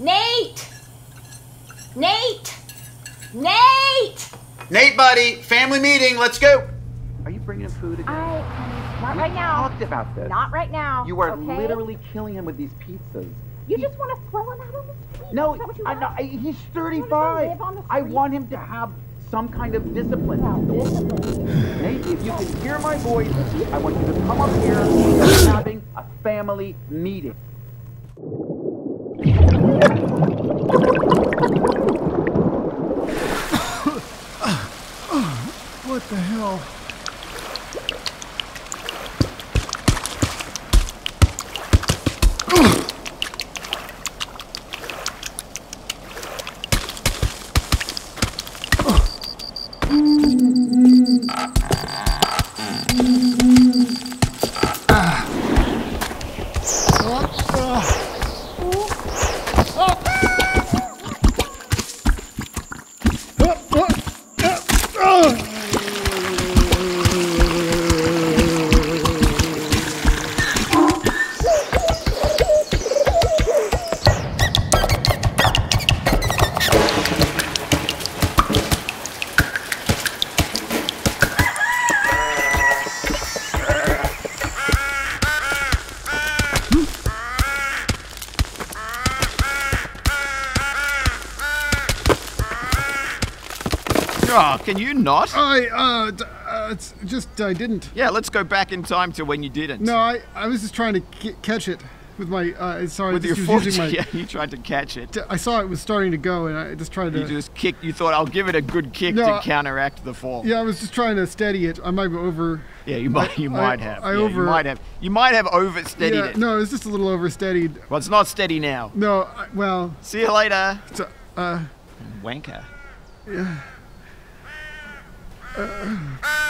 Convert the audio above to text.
Nate! Nate! Nate! Nate, buddy, family meeting. Let's go. Are you bringing him food again? I. Not we right now. talked about this. Not right now. You are okay? literally killing him with these pizzas. You He- just want to throw him out on the street. No, Is that what you I, want? no, I, he's wanna 35. live on the I want him to have some kind of discipline. Well, discipline. Nate, if you can hear my voice, I want you to come up here. We're having a family meeting. What the hell? Oh, can you not? I uh, d- uh it's just I didn't. Yeah, let's go back in time to when you didn't. No, I I was just trying to catch it with my uh sorry, With your foot, my yeah, you tried to catch it. I saw it was starting to go and I just tried to You just kicked. You thought I'll give it a good kick No, to I- counteract the fall. Yeah, I was just trying to steady it. I might be over Yeah, you might. You I- might have. I yeah, over- You might have. You might have oversteadied Yeah, it. no, it's just a little oversteadied. Well, it's not steady now. No, I, well, See you later. uh, Wanker. Uh. uh.